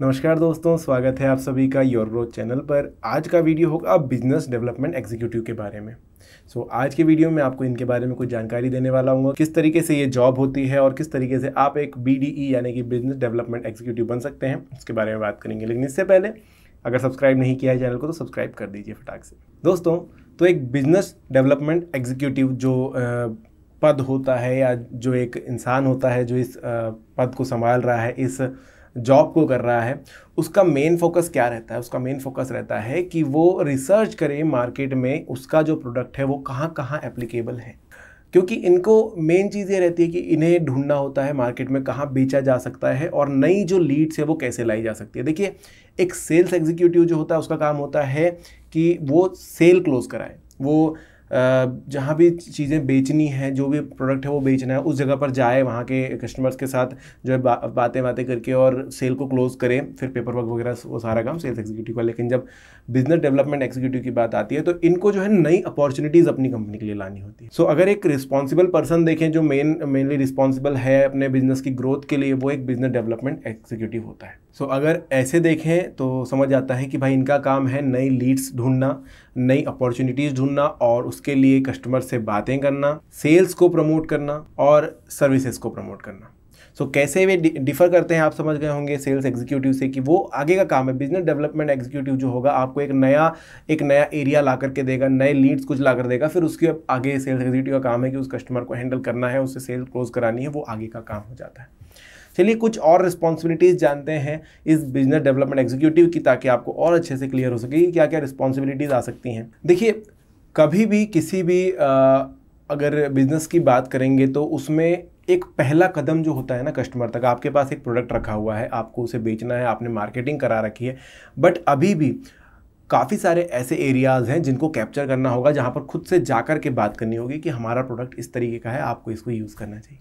नमस्कार दोस्तों स्वागत है आप सभी का योर ग्रोथ चैनल पर। आज का वीडियो होगा बिज़नेस डेवलपमेंट एग्जीक्यूटिव के बारे में। सो so, आज के वीडियो में आपको इनके बारे में कुछ जानकारी देने वाला हूँ। किस तरीके से ये जॉब होती है और किस तरीके से आप एक बी e यानी कि बिज़नेस डेवलपमेंट एग्जीक्यूटिव बन सकते हैं उसके बारे में बात करेंगे। लेकिन इससे पहले अगर सब्सक्राइब नहीं किया है चैनल को तो सब्सक्राइब कर दीजिए फटाक से। दोस्तों तो एक बिज़नेस डेवलपमेंट एग्जीक्यूटिव जो पद होता है या जो एक इंसान होता है जो इस पद को संभाल रहा है इस जॉब को कर रहा है, उसका मेन फोकस क्या रहता है? उसका मेन फोकस रहता है कि वो रिसर्च करे मार्केट में उसका जो प्रोडक्ट है वो कहाँ कहाँ एप्लीकेबल है। क्योंकि इनको मेन चीज़ ये रहती है कि इन्हें ढूंढना होता है मार्केट में कहाँ बेचा जा सकता है और नई जो लीड्स है वो कैसे लाई जा सकती है। देखिए, एक सेल्स एग्जीक्यूटिव जो होता है, उसका काम होता है कि वो सेल क्लोज कराए। वो जहाँ भी चीज़ें बेचनी है जो भी प्रोडक्ट है वो बेचना है उस जगह पर जाए वहाँ के कस्टमर्स के साथ जो है बा, बातें बातें करके और सेल को क्लोज करें। फिर पेपर वर्क वगैरह वो सारा काम सेल्स एग्जीक्यूटिव का। लेकिन जब बिज़नेस डेवलपमेंट एग्जीक्यूटिव की बात आती है तो इनको जो है नई अपॉर्चुनिटीज़ अपनी कंपनी के लिए लानी होती है। सो so, अगर एक रिस्पॉन्सिबल पर्सन देखें जो मेन मेनली रिस्पॉन्सिबल है अपने बिज़नेस की ग्रोथ के लिए वो एक बिज़नेस डेवलपमेंट एग्जीक्यूटिव होता है। सो so, अगर ऐसे देखें तो समझ आता है कि भाई इनका काम है नई लीड्स ढूंढना नई अपॉर्चुनिटीज़ ढूंढना और उसके लिए कस्टमर से बातें करना सेल्स को प्रमोट करना और सर्विसेज़ को प्रमोट करना। सो so, कैसे वे डिफ़र करते हैं आप समझ गए होंगे सेल्स एग्जीक्यूटिव से कि वो आगे का काम है। बिज़नेस डेवलपमेंट एग्जीक्यूटिव जो होगा आपको एक नया एक नया एरिया ला करके देगा नए लीड्स कुछ ला कर देगा फिर उसके आगे सेल्स एग्जीक्यूटिव का काम है कि उस कस्टमर को हैंडल करना है उससे सेल्स क्लोज करानी है वो आगे का काम हो जाता है। चलिए कुछ और रिस्पॉन्सिबिलिटीज़ जानते हैं इस बिज़नेस डेवलपमेंट एग्जीक्यूटिव की ताकि आपको और अच्छे से क्लियर हो सके कि क्या क्या रिस्पॉन्सिबिलिटीज़ आ सकती हैं। देखिए कभी भी किसी भी आ, अगर बिज़नेस की बात करेंगे तो उसमें एक पहला कदम जो होता है ना कस्टमर तक आपके पास एक प्रोडक्ट रखा हुआ है आपको उसे बेचना है आपने मार्केटिंग करा रखी है बट अभी भी काफ़ी सारे ऐसे एरियाज़ हैं जिनको कैप्चर करना होगा, जहाँ पर खुद से जाकर के बात करनी होगी कि हमारा प्रोडक्ट इस तरीके का है, आपको इसको यूज़ करना चाहिए।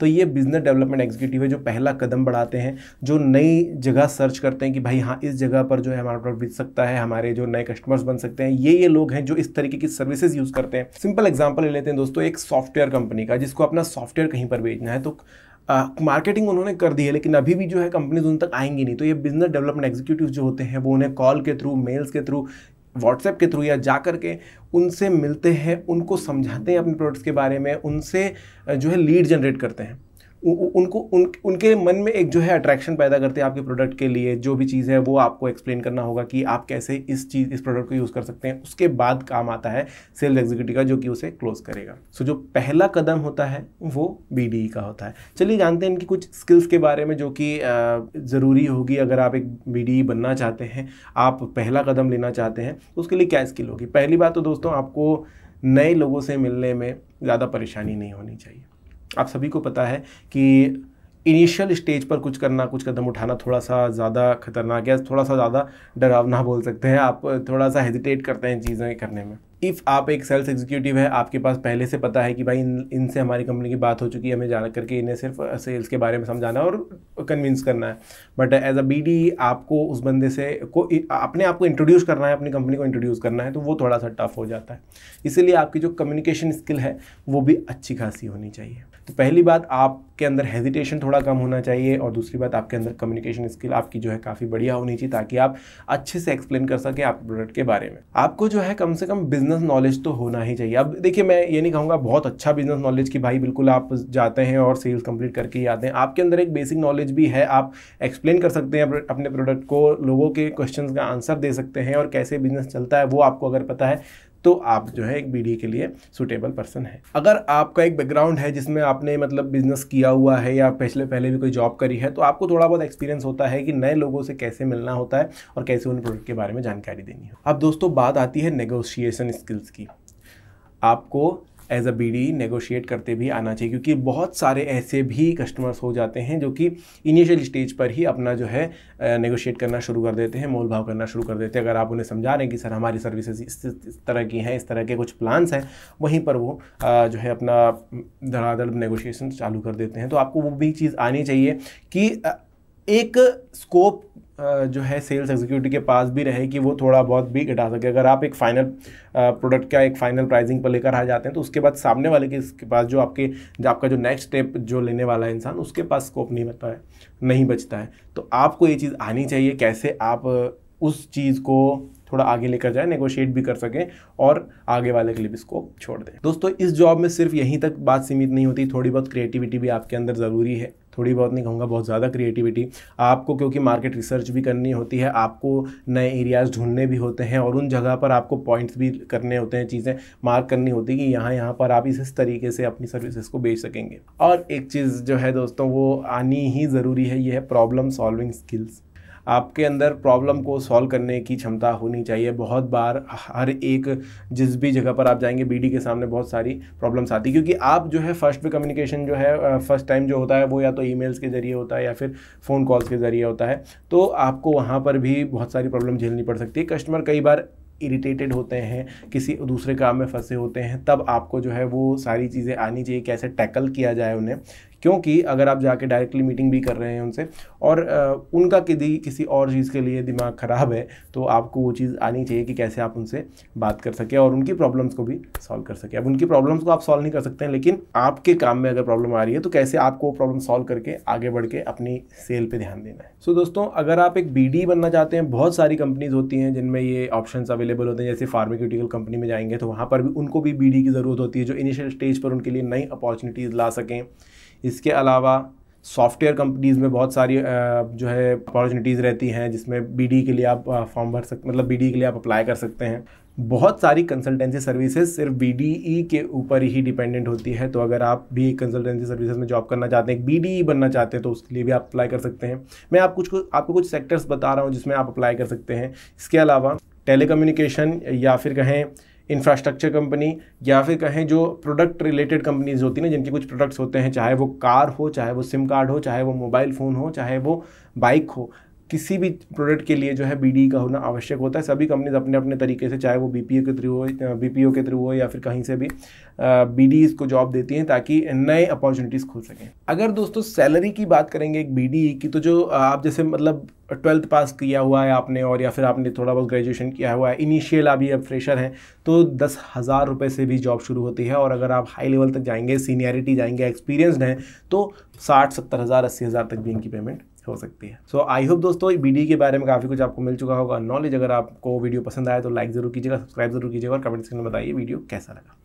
तो ये बिज़नेस डेवलपमेंट एग्जीक्यूटिव है जो पहला कदम बढ़ाते हैं, जो नई जगह सर्च करते हैं कि भाई हाँ इस जगह पर जो है हमारा प्रोडक्ट बिक सकता है, हमारे जो नए कस्टमर्स बन सकते हैं। ये ये लोग हैं जो इस तरीके की सर्विसेज़ यूज़ करते हैं। सिंपल एग्ज़ाम्पल ले लेते हैं दोस्तों, एक सॉफ्टवेयर कंपनी का, जिसको अपना सॉफ्टवेयर कहीं पर बेचना है। तो मार्केटिंग उन्होंने कर दी है, लेकिन अभी भी जो है कंपनीज़ उन तक आएँगी नहीं। तो ये बिज़नेस डेवलपमेंट एग्जीक्यूटिव जो होते हैं, वो उन्हें कॉल के थ्रू मेल्स के थ्रू व्हाट्सएप के थ्रू या जा करके उनसे मिलते हैं, उनको समझाते हैं अपने प्रोडक्ट्स के बारे में, उनसे, जो है लीड जनरेट करते हैं। उनको उन उनके मन में एक जो है अट्रैक्शन पैदा करते हैं आपके प्रोडक्ट के लिए जो भी चीज़ है वो आपको एक्सप्लेन करना होगा कि आप कैसे इस चीज़ इस प्रोडक्ट को यूज़ कर सकते हैं। उसके बाद काम आता है सेल्स एग्जीक्यूटिव का जो कि उसे क्लोज करेगा। सो so, जो पहला कदम होता है वो बी e का होता है। चलिए जानते हैं इनकी कुछ स्किल्स के बारे में जो कि ज़रूरी होगी अगर आप एक बी e बनना चाहते हैं। आप पहला कदम लेना चाहते हैं उसके लिए क्या स्किल होगी? पहली बात तो दोस्तों आपको नए लोगों से मिलने में ज़्यादा परेशानी नहीं होनी चाहिए। आप सभी को पता है कि इनिशियल स्टेज पर कुछ करना, कुछ कदम उठाना थोड़ा सा ज़्यादा खतरनाक या थोड़ा सा ज़्यादा डरावना बोल सकते हैं आप, थोड़ा सा हेजिटेट करते हैं चीज़ें करने में। इफ़ आप एक सेल्स एग्जीक्यूटिव है, आपके पास पहले से पता है कि भाई इन, इनसे हमारी कंपनी की बात हो चुकी है, हमें जाना, करके इन्हें सिर्फ़ सेल्स के बारे में समझाना और कन्विंस करना है। बट एज अ बी आपको उस बंदे से को अपने आप को इंट्रोड्यूस करना है, अपनी कंपनी को इंट्रोड्यूस करना है तो वो थोड़ा सा टफ हो जाता है। इसीलिए आपकी जो कम्युनिकेशन स्किल है, वो भी अच्छी खासी होनी चाहिए। तो पहली बात, आपके अंदर हेजिटेशन थोड़ा कम होना चाहिए और दूसरी बात, आपके अंदर कम्युनिकेशन स्किल आपकी जो है काफ़ी बढ़िया होनी चाहिए ताकि आप अच्छे से एक्सप्लेन कर सकें आपके प्रोडक्ट के बारे में। आपको जो है कम से कम बिज़नेस नॉलेज तो होना ही चाहिए। अब देखिए, मैं ये नहीं कहूँगा बहुत अच्छा बिज़नेस नॉलेज कि भाई बिल्कुल आप जाते हैं और सेल्स कंप्लीट करके ही आते हैं। आपके अंदर एक बेसिक नॉलेज भी है, आप एक्सप्लेन कर सकते हैं अपने प्रोडक्ट को, लोगों के क्वेश्चन का आंसर दे सकते हैं और कैसे बिज़नेस चलता है वो आपको अगर पता है तो आप जो है एक बीडी के लिए सुटेबल पर्सन है। अगर आपका एक बैकग्राउंड है जिसमें आपने मतलब बिज़नेस किया हुआ है या पिछले, पहले भी कोई जॉब करी है तो आपको थोड़ा बहुत एक्सपीरियंस होता है कि नए लोगों से कैसे मिलना होता है और कैसे उन प्रोडक्ट के बारे में जानकारी देनी है। अब दोस्तों, बात आती है नेगोशिएशन स्किल्स की। आपको as a B D negotiate करते भी आना चाहिए क्योंकि बहुत सारे ऐसे भी कस्टमर्स हो जाते हैं जो कि इनिशियल स्टेज पर ही अपना जो है नेगोशिएट करना शुरू कर देते हैं मोल भाव करना शुरू कर देते हैं। अगर आप उन्हें समझा रहे हैं कि सर हमारी सर्विसेज़ इस, इस तरह की हैं इस तरह के कुछ प्लान्स हैं वहीं पर वो जो है अपना धड़ाधड़ नेगोशिएशन चालू कर देते हैं। तो आपको वो भी चीज़ आनी चाहिए कि एक स्कोप जो है सेल्स एग्जीक्यूटिव के पास भी रहे कि वो थोड़ा बहुत भी घटा सके। अगर आप एक फाइनल प्रोडक्ट का एक फाइनल प्राइसिंग पर लेकर आ जाते हैं तो उसके बाद सामने वाले के इसके पास जो आपके, जो आपका जो नेक्स्ट स्टेप जो लेने वाला है इंसान, उसके पास स्कोप नहीं बनता है, नहीं बचता है। तो आपको ये चीज़ आनी चाहिए कैसे आप उस चीज़ को थोड़ा आगे लेकर जाए नेगोशिएट भी कर सकें और आगे वाले के लिए भी स्कोप छोड़ दें। दोस्तों, इस जॉब में सिर्फ़ यहीं तक बात सीमित नहीं होती, थोड़ी बहुत क्रिएटिविटी भी आपके अंदर ज़रूरी है। थोड़ी बहुत नहीं कहूँगा, बहुत ज़्यादा क्रिएटिविटी आपको, क्योंकि मार्केट रिसर्च भी करनी होती है, आपको नए एरियाज़ ढूँढने भी होते हैं और उन जगह पर आपको पॉइंट्स भी करने होते हैं, चीज़ें मार्क करनी होती है कि यहाँ यहाँ पर आप इस तरीके से अपनी सर्विसेज़ को बेच सकेंगे। और एक चीज़ जो है दोस्तों, वो आनी ही ज़रूरी है, ये है प्रॉब्लम सॉल्विंग स्किल्स आपके अंदर प्रॉब्लम को सॉल्व करने की क्षमता होनी चाहिए। बहुत बार हर एक जिस भी जगह पर आप जाएँगे बीडी के सामने बहुत सारी प्रॉब्लम्स आती क्योंकि आप जो है फ़र्स्ट पे कम्युनिकेशन जो है फ़र्स्ट टाइम जो होता है, वो या तो ईमेल्स के ज़रिए होता है या फिर फ़ोन कॉल्स के ज़रिए होता है। तो आपको वहाँ पर भी बहुत सारी प्रॉब्लम झेलनी पड़ सकती है। कस्टमर कई बार इरिटेटेड होते हैं, किसी दूसरे काम में फंसे होते हैं, तब आपको जो है वो सारी चीज़ें आनी चाहिए, कैसे टैकल किया जाए उन्हें। क्योंकि अगर आप जाके डायरेक्टली मीटिंग भी कर रहे हैं उनसे और उनका यदि किसी और चीज़ के लिए दिमाग ख़राब है तो आपको वो चीज़ आनी चाहिए कि कैसे आप उनसे बात कर सकें और उनकी प्रॉब्लम्स को भी सॉल्व कर सकें। अब उनकी प्रॉब्लम्स को आप सॉल्व नहीं कर सकते हैं लेकिन आपके काम में अगर प्रॉब्लम आ रही है तो कैसे आपको प्रॉब्लम सॉल्व करके आगे बढ़ के अपनी सेल पर ध्यान देना है? सो so, दोस्तों अगर आप एक बीडी बनना चाहते हैं बहुत सारी कंपनीज़ होती हैं जिनमें ये ऑप्शन अवेलेबल होते हैं जैसे फार्माक्यूटिकल कंपनी में जाएँगे तो वहाँ पर भी उनको भी बीडी की ज़रूरत होती है जो इनिशियल स्टेज पर उनके लिए नई अपॉर्चुनिटीज़ ला सकें। इसके अलावा सॉफ्टवेयर कंपनीज़ में बहुत सारी जो है अपॉर्चुनिटीज़ रहती हैं, जिसमें बीडी के लिए आप फॉर्म भर सकते मतलब बीडी के लिए आप अप्लाई कर सकते हैं। बहुत सारी कंसल्टेंसी सर्विसेज़ सिर्फ़ बीडीई के ऊपर ही डिपेंडेंट होती है। तो अगर आप भी कंसल्टेंसी सर्विसेज़ में जॉब करना चाहते हैं बी डी बनना चाहते हैं तो उसके लिए भी आप अप्लाई कर सकते हैं। मैं आप कुछ, आपको कुछ सेक्टर्स बता रहा हूँ जिसमें आप अप्लाई कर सकते हैं। इसके अलावा टेलीकम्युनिकेशन या फिर कहें इंफ्रास्ट्रक्चर कंपनी या फिर कहें जो प्रोडक्ट रिलेटेड कंपनीज़ होती ना, जिनके कुछ प्रोडक्ट्स होते हैं, चाहे वो कार हो, चाहे वो सिम कार्ड हो, चाहे वो मोबाइल फ़ोन हो, चाहे वो बाइक हो किसी भी प्रोडक्ट के लिए जो है बी का होना आवश्यक होता है। सभी कंपनीज़ अपने अपने तरीके से चाहे वो बीपीए के थ्रू हो बीपीओ के थ्रू हो या फिर कहीं से भी बी को जॉब देती हैं ताकि नए अपॉर्चुनिटीज़ खुल सकें। अगर दोस्तों सैलरी की बात करेंगे एक बी की तो जो आप जैसे मतलब ट्वेल्थ पास किया हुआ है आपने और या फिर आपने थोड़ा बहुत ग्रेजुएशन किया हुआ है इनिशियल अभी अब फ्रेशर हैं तो दस हज़ार रुपये से भी जॉब शुरू होती है और अगर आप हाई लेवल तक जाएँगे सीनियरिटी जाएँगे एक्सपीरियंसड हैं तो साठ, सत्तर हज़ार, अस्सी हज़ार तक भी इनकी पेमेंट हो सकती है। सो आई होप दोस्तों बी के बारे में काफ़ी कुछ आपको मिल चुका होगा। नॉलेज अगर आपको वीडियो पसंद आया तो लाइक ज़रूर कीजिएगा सब्सक्राइब ज़रूर कीजिएगा और कमेंट सेक्शन में बताइए वीडियो कैसा लगा।